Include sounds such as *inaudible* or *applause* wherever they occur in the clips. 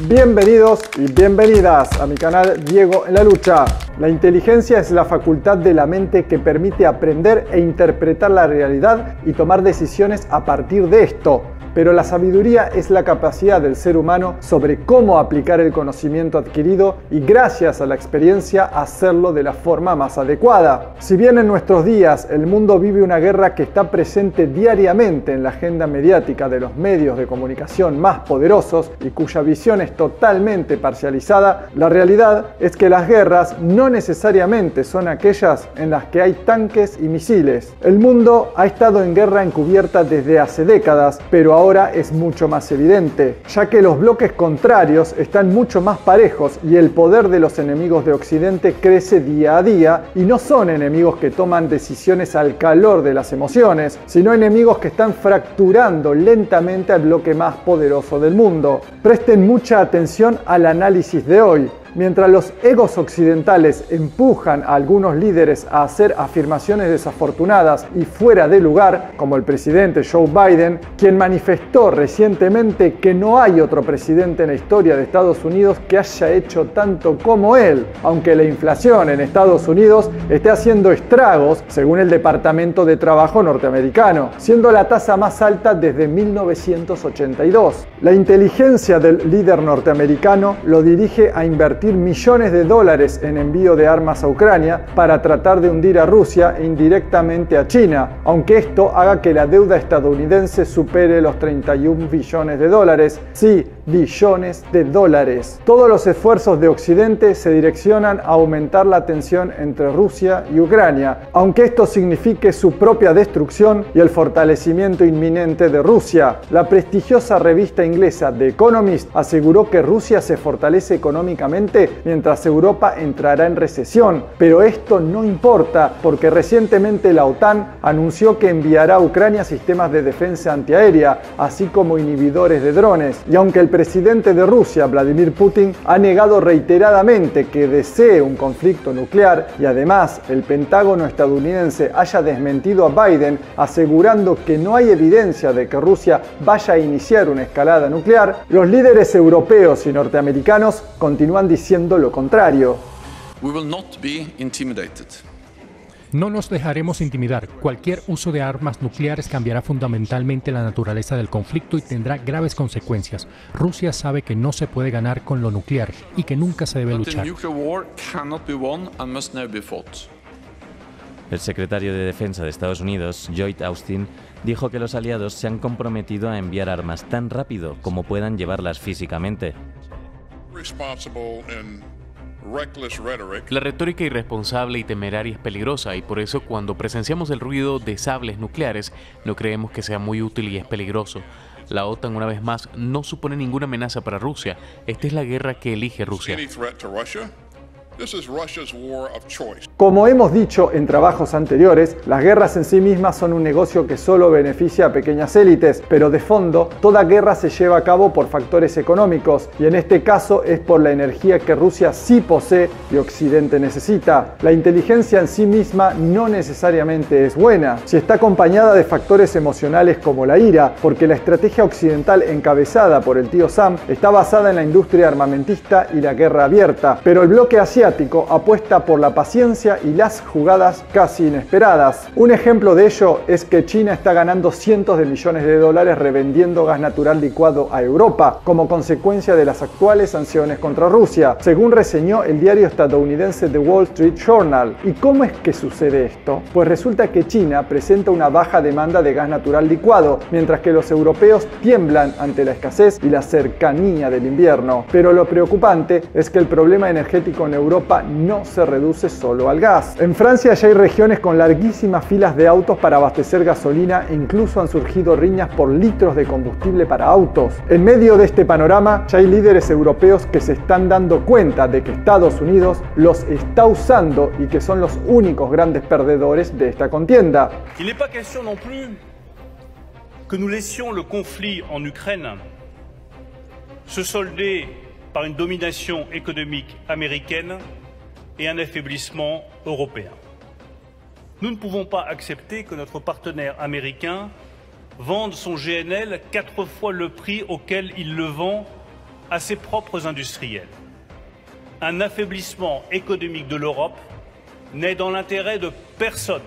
Bienvenidos y bienvenidas a mi canal Diego en la lucha. La inteligencia es la facultad de la mente que permite aprender e interpretar la realidad y tomar decisiones a partir de esto pero la sabiduría es la capacidad del ser humano sobre cómo aplicar el conocimiento adquirido y gracias a la experiencia hacerlo de la forma más adecuada. Si bien en nuestros días el mundo vive una guerra que está presente diariamente en la agenda mediática de los medios de comunicación más poderosos y cuya visión es totalmente parcializada, la realidad es que las guerras no necesariamente son aquellas en las que hay tanques y misiles. El mundo ha estado en guerra encubierta desde hace décadas, pero ahora ahora es mucho más evidente, ya que los bloques contrarios están mucho más parejos y el poder de los enemigos de Occidente crece día a día y no son enemigos que toman decisiones al calor de las emociones, sino enemigos que están fracturando lentamente al bloque más poderoso del mundo. Presten mucha atención al análisis de hoy. Mientras los egos occidentales empujan a algunos líderes a hacer afirmaciones desafortunadas y fuera de lugar, como el presidente Joe Biden, quien manifestó recientemente que no hay otro presidente en la historia de Estados Unidos que haya hecho tanto como él, aunque la inflación en Estados Unidos esté haciendo estragos, según el Departamento de Trabajo norteamericano, siendo la tasa más alta desde 1982. La inteligencia del líder norteamericano lo dirige a invertir millones de dólares en envío de armas a Ucrania para tratar de hundir a Rusia e indirectamente a China, aunque esto haga que la deuda estadounidense supere los 31 billones de dólares. Sí, billones de dólares. Todos los esfuerzos de Occidente se direccionan a aumentar la tensión entre Rusia y Ucrania, aunque esto signifique su propia destrucción y el fortalecimiento inminente de Rusia. La prestigiosa revista inglesa The Economist aseguró que Rusia se fortalece económicamente mientras Europa entrará en recesión. Pero esto no importa porque recientemente la OTAN anunció que enviará a Ucrania sistemas de defensa antiaérea, así como inhibidores de drones. Y aunque el presidente de Rusia, Vladimir Putin, ha negado reiteradamente que desee un conflicto nuclear y además el Pentágono estadounidense haya desmentido a Biden asegurando que no hay evidencia de que Rusia vaya a iniciar una escalada nuclear, los líderes europeos y norteamericanos continúan diciendo diciendo lo contrario. No nos dejaremos intimidar. Cualquier uso de armas nucleares cambiará fundamentalmente la naturaleza del conflicto y tendrá graves consecuencias. Rusia sabe que no se puede ganar con lo nuclear y que nunca se debe luchar. El secretario de Defensa de Estados Unidos, Lloyd Austin, dijo que los aliados se han comprometido a enviar armas tan rápido como puedan llevarlas físicamente. La retórica irresponsable y temeraria es peligrosa y por eso cuando presenciamos el ruido de sables nucleares no creemos que sea muy útil y es peligroso. La OTAN una vez más no supone ninguna amenaza para Rusia. Esta es la guerra que elige Rusia. Como hemos dicho en trabajos anteriores, las guerras en sí mismas son un negocio que solo beneficia a pequeñas élites, pero de fondo, toda guerra se lleva a cabo por factores económicos, y en este caso es por la energía que Rusia sí posee y Occidente necesita. La inteligencia en sí misma no necesariamente es buena, si está acompañada de factores emocionales como la ira, porque la estrategia occidental encabezada por el tío Sam está basada en la industria armamentista y la guerra abierta, pero el bloque apuesta por la paciencia y las jugadas casi inesperadas. Un ejemplo de ello es que China está ganando cientos de millones de dólares revendiendo gas natural licuado a Europa como consecuencia de las actuales sanciones contra Rusia, según reseñó el diario estadounidense The Wall Street Journal. ¿Y cómo es que sucede esto? Pues resulta que China presenta una baja demanda de gas natural licuado, mientras que los europeos tiemblan ante la escasez y la cercanía del invierno. Pero lo preocupante es que el problema energético en Europa Europa no se reduce solo al gas. En Francia ya hay regiones con larguísimas filas de autos para abastecer gasolina e incluso han surgido riñas por litros de combustible para autos. En medio de este panorama ya hay líderes europeos que se están dando cuenta de que Estados Unidos los está usando y que son los únicos grandes perdedores de esta contienda. Il n'est pas question non plus que nous laissions le conflit en Ukraine se solder par une domination économique américaine et un affaiblissement européen. Nous ne pouvons pas accepter que notre partenaire américain vende son GNL quatre fois le prix auquel il le vend à ses propres industriels. Un affaiblissement économique de l'Europe n'est dans l'intérêt de personne.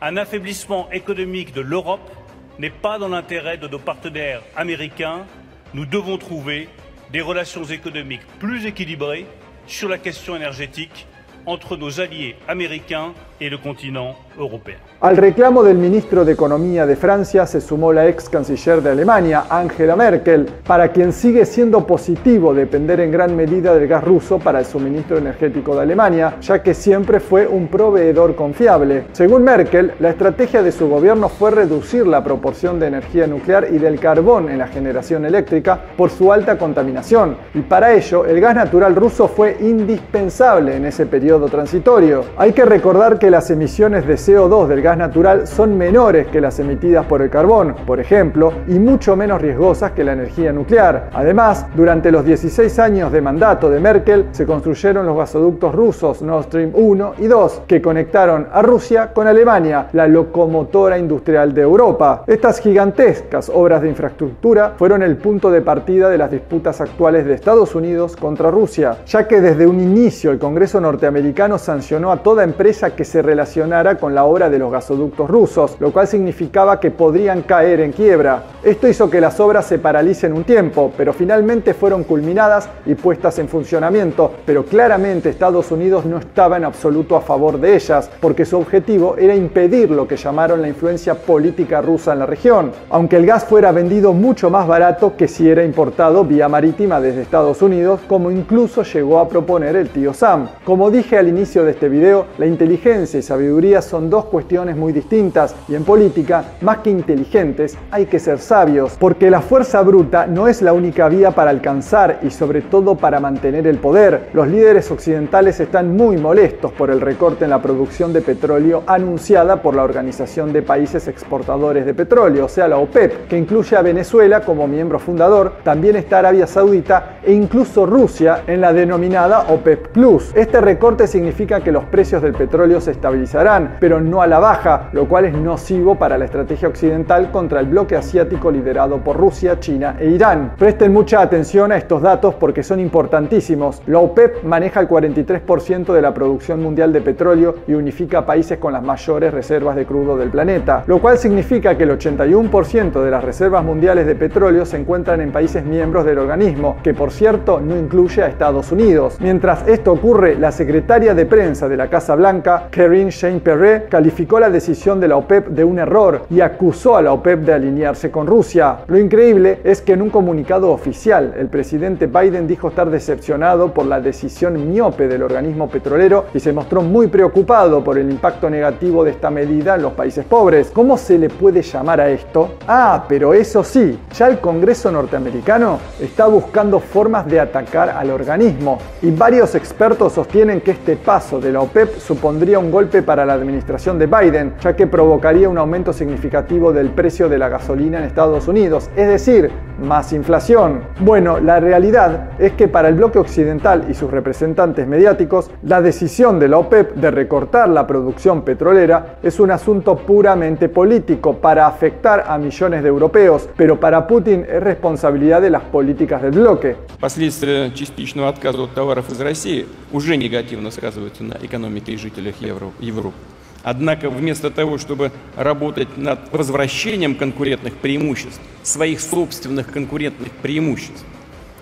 Un affaiblissement économique de l'Europe n'est pas dans l'intérêt de nos partenaires américains. Nous devons trouver des relations économiques plus équilibrées sur la question énergétique entre nos alliés américains et le continent européen. Al reclamo del ministro de Economía de Francia se sumó la ex canciller de Alemania, Angela Merkel, para quien sigue siendo positivo depender en gran medida del gas ruso para el suministro energético de Alemania, ya que siempre fue un proveedor confiable. Según Merkel, la estrategia de su gobierno fue reducir la proporción de energía nuclear y del carbón en la generación eléctrica por su alta contaminación, y para ello el gas natural ruso fue indispensable en ese periodo transitorio. Hay que recordar que las emisiones de CO2 del gas natural son menores que las emitidas por el carbón, por ejemplo, y mucho menos riesgosas que la energía nuclear. Además, durante los 16 años de mandato de Merkel se construyeron los gasoductos rusos Nord Stream 1 y 2, que conectaron a Rusia con Alemania, la locomotora industrial de Europa. Estas gigantescas obras de infraestructura fueron el punto de partida de las disputas actuales de Estados Unidos contra Rusia, ya que desde un inicio el Congreso norteamericano sancionó a toda empresa que se relacionara con la obra de los gasoductos rusos, lo cual significaba que podrían caer en quiebra. Esto hizo que las obras se paralicen un tiempo, pero finalmente fueron culminadas y puestas en funcionamiento, pero claramente Estados Unidos no estaba en absoluto a favor de ellas, porque su objetivo era impedir lo que llamaron la influencia política rusa en la región, aunque el gas fuera vendido mucho más barato que si era importado vía marítima desde Estados Unidos, como incluso llegó a proponer el tío Sam. Como dije al inicio de este video, la inteligencia y sabiduría son dos cuestiones muy distintas y en política, más que inteligentes, hay que ser sabios, porque la fuerza bruta no es la única vía para alcanzar y sobre todo para mantener el poder. Los líderes occidentales están muy molestos por el recorte en la producción de petróleo anunciada por la Organización de Países Exportadores de Petróleo, o sea la OPEP, que incluye a Venezuela como miembro fundador, también está Arabia Saudita e incluso Rusia en la denominada OPEP Plus. Este recorte significa que los precios del petróleo se estabilizarán, pero no a la baja, lo cual es nocivo para la estrategia occidental contra el bloque asiático liderado por Rusia, China e Irán. Presten mucha atención a estos datos porque son importantísimos. La OPEP maneja el 43% de la producción mundial de petróleo y unifica países con las mayores reservas de crudo del planeta, lo cual significa que el 81% de las reservas mundiales de petróleo se encuentran en países miembros del organismo, que por cierto no incluye a Estados Unidos. Mientras esto ocurre, la secretaria de prensa de la Casa Blanca, Karine Jean-Pierre calificó la decisión de la OPEP de un error y acusó a la OPEP de alinearse con Rusia. Lo increíble es que en un comunicado oficial el presidente Biden dijo estar decepcionado por la decisión miope del organismo petrolero y se mostró muy preocupado por el impacto negativo de esta medida en los países pobres. ¿Cómo se le puede llamar a esto? Ah, pero eso sí, ya el Congreso norteamericano está buscando formas de atacar al organismo y varios expertos sostienen que este paso de la OPEP supondría un golpe para la administración de Biden, ya que provocaría un aumento significativo del precio de la gasolina en Estados Unidos, es decir, más inflación. Bueno, la realidad es que para el bloque occidental y sus representantes mediáticos, la decisión de la OPEP de recortar la producción petrolera es un asunto puramente político para afectar a millones de europeos, pero para Putin es responsabilidad de las políticas del bloque. Последствия частичного отказа от товаров из России уже негативно сказываются на экономике и жителях Европы. Однако вместо того, чтобы работать над возвращением конкурентных преимуществ, своих собственных конкурентных преимуществ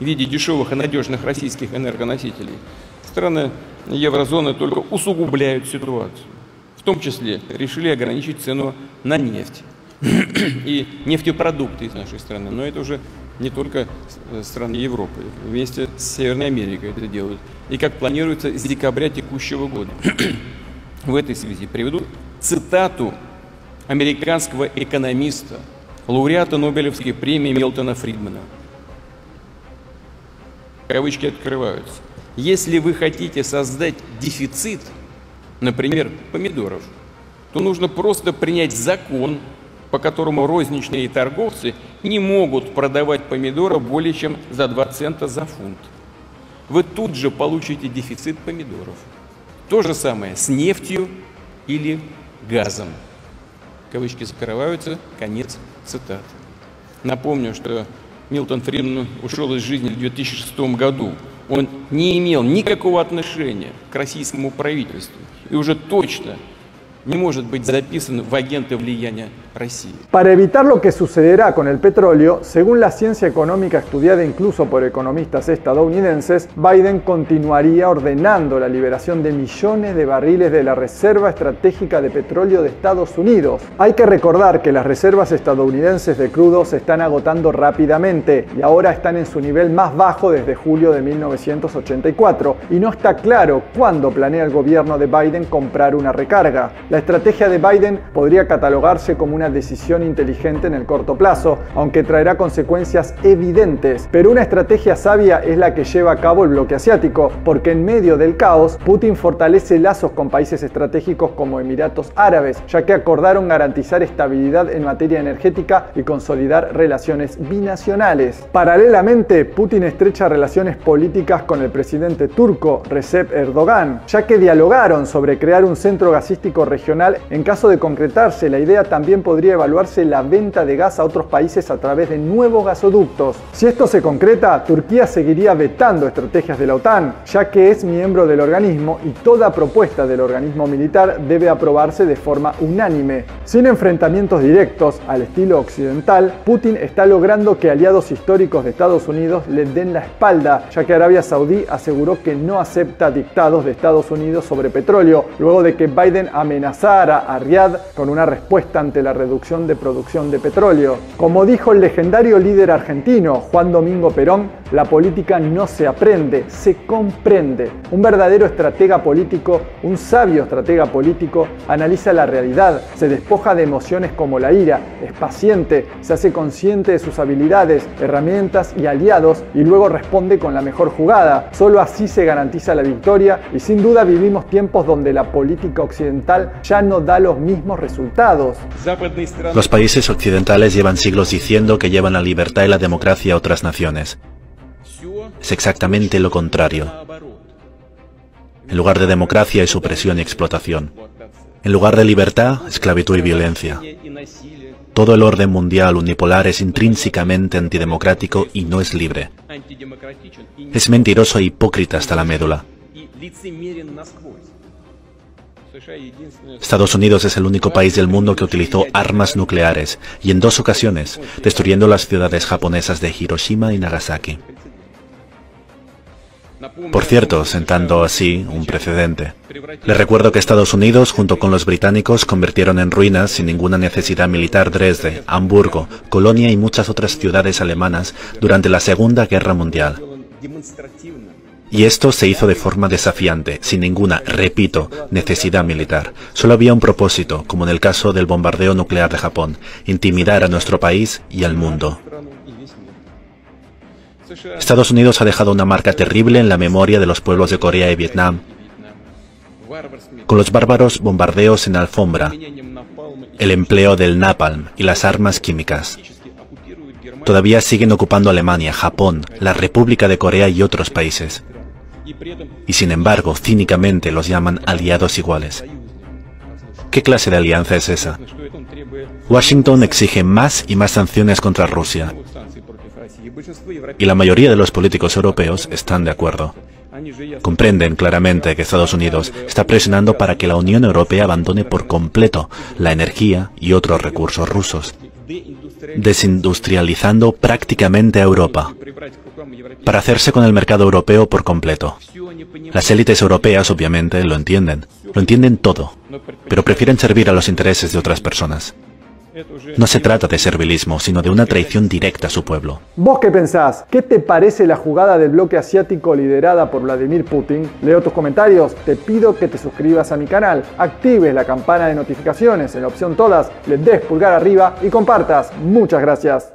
в виде дешевых и надежных российских энергоносителей, страны еврозоны только усугубляют ситуацию. В том числе решили ограничить цену на нефть *clears throat* и нефтепродукты из нашей страны. Но это уже не только страны Европы, вместе с Северной Америкой это делают. И как планируется с декабря текущего года. *clears throat* В этой связи приведу цитату американского экономиста, лауреата Нобелевской премии Милтона Фридмана. Кавычки открываются. Если вы хотите создать дефицит, например, помидоров, то нужно просто принять закон, по которому розничные торговцы не могут продавать помидоры более чем за 2 цента за фунт. Вы тут же получите дефицит помидоров. То же самое с нефтью или газом. Кавычки закрываются, конец цитаты. Напомню, что Милтон Фридман ушел из жизни в 2006 году, он не имел никакого отношения к российскому правительству и уже точно не может быть записан в агенты влияния Para evitar lo que sucederá con el petróleo, según la ciencia económica estudiada incluso por economistas estadounidenses, Biden continuaría ordenando la liberación de millones de barriles de la Reserva Estratégica de Petróleo de Estados Unidos. Hay que recordar que las reservas estadounidenses de crudo se están agotando rápidamente y ahora están en su nivel más bajo desde julio de 1984 y no está claro cuándo planea el gobierno de Biden comprar una recarga. La estrategia de Biden podría catalogarse como una decisión inteligente en el corto plazo, aunque traerá consecuencias evidentes. Pero una estrategia sabia es la que lleva a cabo el bloque asiático, porque en medio del caos, Putin fortalece lazos con países estratégicos como Emiratos Árabes, ya que acordaron garantizar estabilidad en materia energética y consolidar relaciones binacionales. Paralelamente, Putin estrecha relaciones políticas con el presidente turco Recep Erdogan, ya que dialogaron sobre crear un centro gasístico regional en caso de concretarse la idea también podría evaluarse la venta de gas a otros países a través de nuevos gasoductos. Si esto se concreta, Turquía seguiría vetando estrategias de la OTAN, ya que es miembro del organismo y toda propuesta del organismo militar debe aprobarse de forma unánime. Sin enfrentamientos directos al estilo occidental, Putin está logrando que aliados históricos de Estados Unidos le den la espalda, ya que Arabia Saudí aseguró que no acepta dictados de Estados Unidos sobre petróleo, luego de que Biden amenazara a Riyadh con una respuesta ante la reducción de producción de petróleo. Como dijo el legendario líder argentino Juan Domingo Perón, la política no se aprende, se comprende. Un verdadero estratega político, un sabio estratega político, analiza la realidad, se despoja de emociones como la ira, es paciente, se hace consciente de sus habilidades, herramientas y aliados y luego responde con la mejor jugada. Solo así se garantiza la victoria y sin duda vivimos tiempos donde la política occidental ya no da los mismos resultados. Los países occidentales llevan siglos diciendo que llevan la libertad y la democracia a otras naciones. Es exactamente lo contrario. En lugar de democracia hay supresión y explotación. En lugar de libertad, esclavitud y violencia. Todo el orden mundial unipolar es intrínsecamente antidemocrático y no es libre. Es mentiroso e hipócrita hasta la médula. Estados Unidos es el único país del mundo que utilizó armas nucleares y en dos ocasiones, destruyendo las ciudades japonesas de Hiroshima y Nagasaki. Por cierto, sentando así un precedente. Les recuerdo que Estados Unidos, junto con los británicos, convirtieron en ruinas sin ninguna necesidad militar Dresde, Hamburgo, Colonia y muchas otras ciudades alemanas durante la Segunda Guerra Mundial. Y esto se hizo de forma desafiante, sin ninguna, repito, necesidad militar. Solo había un propósito, como en el caso del bombardeo nuclear de Japón, intimidar a nuestro país y al mundo. Estados Unidos ha dejado una marca terrible en la memoria de los pueblos de Corea y Vietnam, con los bárbaros bombardeos en alfombra, el empleo del napalm y las armas químicas. Todavía siguen ocupando Alemania, Japón, la República de Corea y otros países y sin embargo cínicamente los llaman aliados iguales. ¿Qué clase de alianza es esa? Washington exige más y más sanciones contra Rusia y la mayoría de los políticos europeos están de acuerdo. Comprenden claramente que Estados Unidos está presionando para que la Unión Europea abandone por completo la energía y otros recursos rusos, desindustrializando prácticamente a Europa para hacerse con el mercado europeo por completo. Las élites europeas obviamente lo entienden, lo entienden todo, pero prefieren servir a los intereses de otras personas. No se trata de servilismo, sino de una traición directa a su pueblo. ¿Vos qué pensás? ¿Qué te parece la jugada del bloque asiático liderada por Vladimir Putin? Leo tus comentarios, te pido que te suscribas a mi canal, actives la campana de notificaciones en la opción todas, le des pulgar arriba y compartas. Muchas gracias.